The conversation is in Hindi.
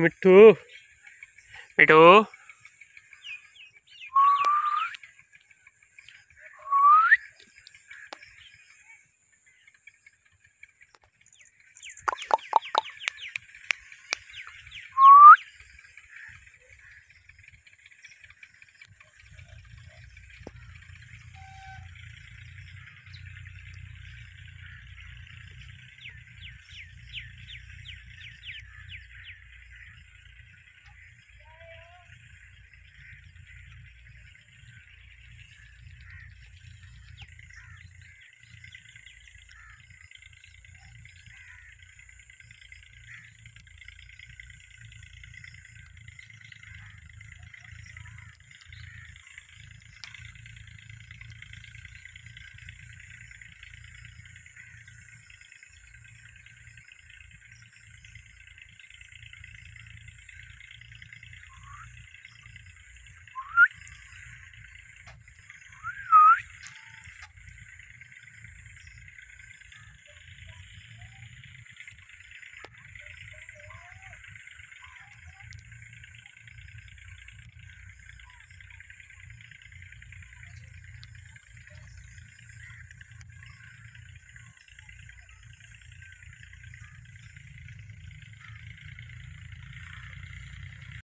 मिट्टू। मिठू